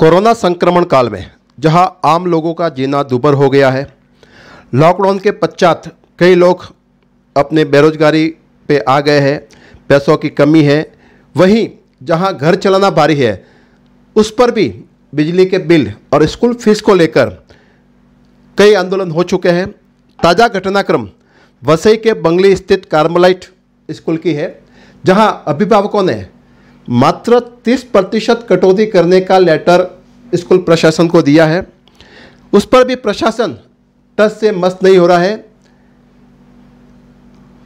Corona संक्रमण काल में, जहाँ आम लोगों का जीना दुबर हो गया है, लॉकडाउन के पश्चात कई लोग अपने बेरोजगारी पे आ गए हैं, पैसों की कमी है। वहीं जहाँ घर चलाना भारी है, उस पर भी बिजली के बिल और स्कूल फ़ीस को लेकर कई आंदोलन हो चुके हैं। ताज़ा घटनाक्रम वसई के बंगली स्थित कार्मलाइट स्कूल की है, जहाँ अभिभावकों ने मात्र 30 प्रतिशत कटौती करने का लेटर स्कूल प्रशासन को दिया है। उस पर भी प्रशासन टस से मस्त नहीं हो रहा है।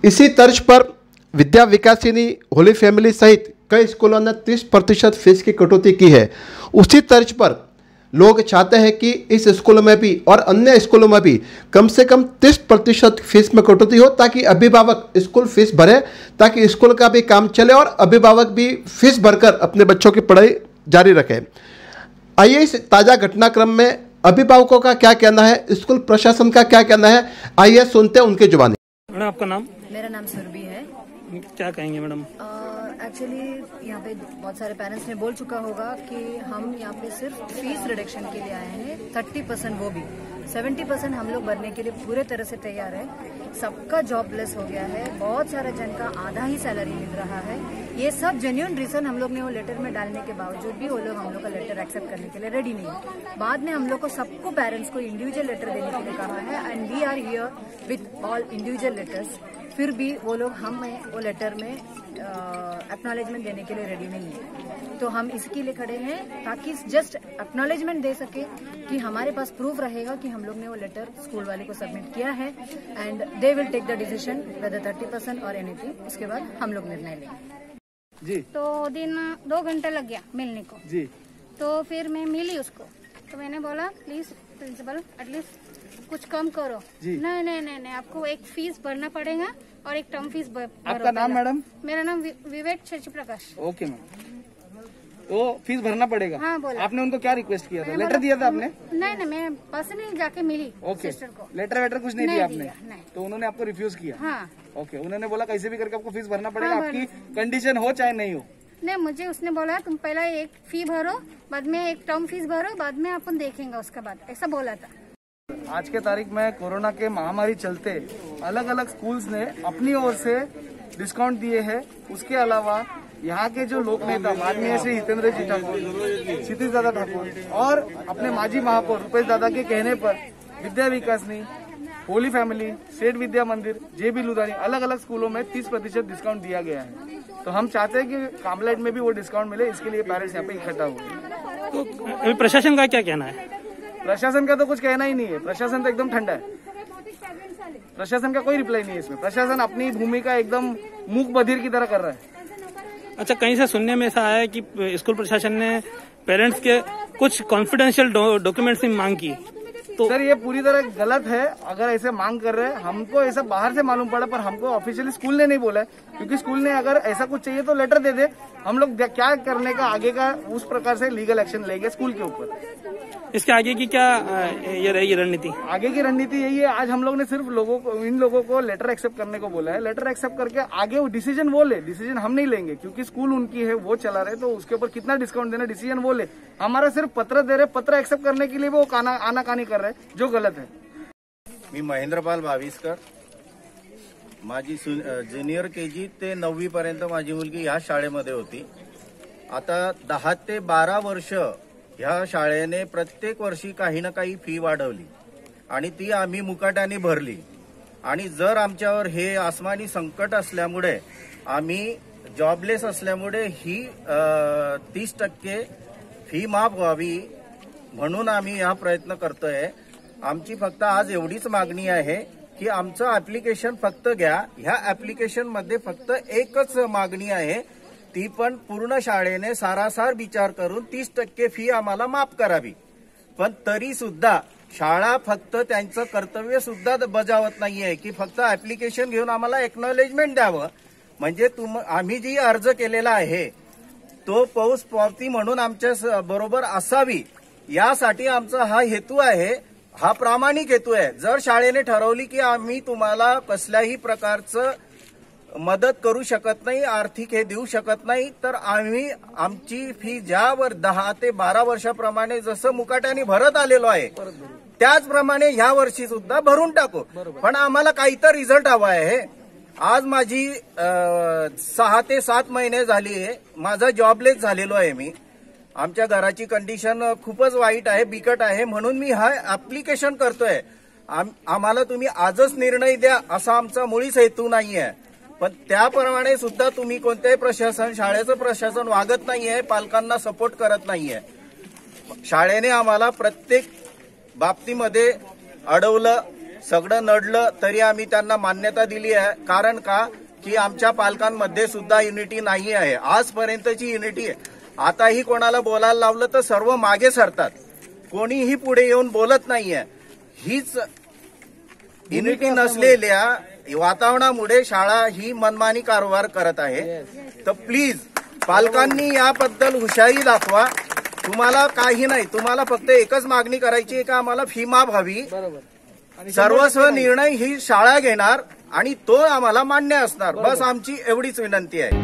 इसी तर्ज पर विद्या विकासिनी, होली फैमिली सहित कई स्कूलों ने 30 प्रतिशत फ़ीस की कटौती की है। उसी तर्ज पर लोग चाहते हैं कि इस स्कूल में भी और अन्य स्कूलों में भी कम से कम 30 प्रतिशत फ़ीस में कटौती हो ताकि अभिभावक स्कूल फ़ीस भरे ताकि स्कूल का भी काम चले और अभिभावक भी फ़ीस भरकर अपने बच्चों की पढ़ाई जारी रखें। आइए इस ताज़ा घटनाक्रम में अभिभावकों का क्या कहना है स्कूल प्रशासन का क्या कहना है आइए सुनते हैं उनके जुबानी। आपका नाम? मेरा नाम सुरभि है। क्या कहेंगे मैडम? एक्चुअली यहाँ पे बहुत सारे पेरेंट्स ने बोल चुका होगा कि हम यहाँ पे सिर्फ़ फ़ीस रिडक्शन के लिए आए हैं। थर्टी परसेंट वो भी। सेवेंटी परसेंट हम लोग भरने के लिए पूरे तरह से तैयार है। सबका जॉबलेस हो गया है। बहुत सारे जन का आधा ही सैलरी मिल रहा है। ये सब जेन्यून रीजन हम लोग ने वो लेटर में डालने के बावजूद भी वो लोग हम लोग का लेटर एक्सेप्ट करने के लिए रेडी नहीं बाद में हम लोग को सबको पेरेंट्स को इंडिविजुअल लेटर देने के लिए कहा है and we are here with all individual letters फिर भी वो लोग हमें वो लेटर में एक्नॉलेजमेंट देने के लिए रेडी नहीं है। तो हम इसके लिए खड़े हैं ताकि जस्ट एक्नॉलेजमेंट दे सके कि हमारे पास प्रूफ रहेगा कि हम लोग ने वो लेटर स्कूल वाले को सबमिट किया है। And they will take the decision whether thirty percent और एनीथिंग उसके बाद हम लोग निर्णय लेंगे। जी। तो दिन दो घंटे लग गया मिलने को। जी। तो फिर मैं मिली उसको। तो मैंने बोला प्लीज़ प्रिंसिपल एटलीस्ट कुछ कम करो। जी। नहीं नहीं नहीं नहीं आपको एक फ़ीस भरना पड़ेगा और एक टर्म फ़ीस भर- आपका नाम मैडम? मेरा नाम विवेक शशि प्रकाश ओके मैम। तो फ़ीस भरना पड़ेगा? हाँ, बोला। आपने उनको क्या रिक्वेस्ट किया था? लेटर दिया था आपने? नहीं नहीं मैं पर्सनली जाके मिली ओके। सिस्टर को। लेटर वेटर कुछ नहीं नहीं दिया आपने? दिया, नहीं। तो उन्होंने आपको रिफ्यूज किया? हाँ। ओके उन्होंने बोला कैसे भी करके आपको फ़ीस भरना पड़ेगा हाँ, आपकी कंडीशन हो चाहे नहीं हो। नहीं मुझे उसने बोला तुम पहले एक फ़ी भरो बाद में एक टर्म फ़ीस भरो बाद में अपन देखेंगे उसके बाद। ऐसा बोला था। आज के तारीख में कोरोना के महामारी चलते अलग अलग स्कूल्स ने अपनी ओर से डिस्काउंट दिए हैं। उसके अलावा यहाँ के जो लोक नेता, माननीय श्री हितेंद्र जी ठाकुर, क्षितिज दादा ठाकुर और अपने माजी महापौर रुपेश दादा के कहने पर विद्या विकास विकासनी, होली फैमिली सेठ विद्या मंदिर जे बी लुधानी अलग अलग स्कूलों में 30 प्रतिशत डिस्काउंट दिया गया है। तो हम चाहते हैं कि कामलाइट में भी वो डिस्काउंट मिले, इसके लिए पेरेंट्स यहाँ पे इकट्ठा हुए तो प्रशासन का क्या कहना है? प्रशासन का तो कुछ कहना ही नहीं है। प्रशासन तो एकदम ठंडा है। प्रशासन का कोई रिप्लाई नहीं है इसमें। प्रशासन अपनी भूमिका एकदम मूक बधिर की तरह कर रहा है। अच्छा कहीं से सुनने में ऐसा आया है कि स्कूल प्रशासन ने पेरेंट्स के कुछ कॉन्फिडेंशियल डॉक्यूमेंट्स की मांग की? तो सर ये पूरी तरह गलत है। अगर ऐसे मांग कर रहे हैं हमको ऐसा बाहर से मालूम पड़ा पर हमको ऑफिशियली स्कूल ने नहीं बोला है। क्योंकि स्कूल ने अगर ऐसा कुछ चाहिए तो लेटर दे दे। हम लोग क्या करने का आगे का उस प्रकार से लीगल एक्शन लेंगे स्कूल के ऊपर। इसके आगे की क्या ये रहेगी रणनीति? आगे की रणनीति यही है। आज हम लोग ने सिर्फ़ लोगों को इन लोगों को लेटर एक्सेप्ट करने को बोला है। लेटर एक्सेप्ट करके आगे वो डिसीज़न वो ले। डिसीज़न हम नहीं लेंगे क्योंकि स्कूल उनकी है वो चला रहे तो उसके ऊपर कितना डिस्काउंट देना डिसीज़न वो ले। हमारा सिर्फ़ पत्र दे रहे पत्र एक्सेप्ट करने के लिए वो काना आनाकानी कर रहे हैं जो गलत है मी महेंद्रपाल भाविस्कर. माझी ज्युनियर के जी ते नववी पर्यंत माझी मुलगी ह्या शाळेमध्ये होती. आता दहा ते बारा वर्ष ह्या शाळेने प्रत्येक वर्षी काही ना काही फी वाढवली आणि ती आम्ही मुकाट्याने भरली. आणि जर आमच्यावर हे आसमानी संकट असल्यामुळे आम्ही जॉबलेस असल्यामुळे ही तीस टक्के फी माफ व्हावी म्हणून आम्ही हा प्रयत्न करतोय. आमची फक्त आज एवढीच मागणी आहे की आमचं ऍप्लिकेशन फक्त घ्या. ह्या ऍप्लिकेशनमध्ये फक्त एकच मागणी आहे. ती पण पूर्ण शाळेने सारासार विचार करून तीस टक्के फी आम्हाला माफ करावी. पण तरी सुद्धा शाळा फक्त त्यांचं कर्तव्य सुद्धा बजावत नाहीये की फक्त ऍप्लिकेशन घेऊन आम्हाला एक्नॉलेजमेंट द्यावं. म्हणजे तुम आम्ही जी अर्ज केलेला आहे तो पाऊस पावती म्हणून आमच्या स- बरोबर असावी. यासाठी आमचा हा हेतू आहे हा प्रामाणिक हेतू आहे. जर शाळेने ठरवली की आम्ही तुम्हाला कसल्याही प्रकारचं मदत करू शकत नाही आर्थिक हे देऊ शकत नाही तर आम्ही आमची फी ज्या वर दहा ते बारा वर्षाप्रमाणे जसं मुकाट्याने भरत आलेलो आहे त्याचप्रमाणे ह्या वर्षी सुद्धा भरून टाकू. पण आम्हाला काही तर रिझल्ट हवा आहे. आज माझी सहा ते सात महिने झाली आहे. माझा जॉबलेस झालेलो आहे मी. आमच्या घराची कंडिशन खूपच वाईट आहे बिकट आहे. म्हणून मी हा ऍप्लिकेशन करतोय. आम- आम्हाला तुम्ही आजच निर्णय द्या असा आमचा मुळीच हेतू नाही आहे पण त्याप्रमाणे सुद्धा तुम्ही कोणत्याही प्रशासन शाळेचं प्रशासन वागत नाहीये पालकांना सपोर्ट करत नाहीये. शाळेने आम्हाला प्रत्येक बाबतीमध्ये अडवलं सगळं नडलं तरी आम्ही त्यांना मान्यता दिली आहे. कारण का? की आमच्या पालकांमध्ये सुद्धा युनिटी नाही आहे आजपर्यंतची युनिटी आहे आताही कोणाला बोलायला लावलं तर सर्व मागे सरतात. कोणीही पुढे येऊन बोलत नाहीये. हीच युनिटी नसलेल्या वातावरणामुळे शाळा ही मनमानी कारभार करत आहे. तर प्लीज पालकांनी याबद्दल हुशारी दाखवा. तुम्हाला काही नाही. तुम्हाला फक्त एकच मागणी करायची आहे का? आम्हाला फी माफ हवी. सर्वस्व निर्णय ही शाळा घेणार आणि तो आम्हाला मान्य असणार. बस आमची एवढीच विनंती आहे.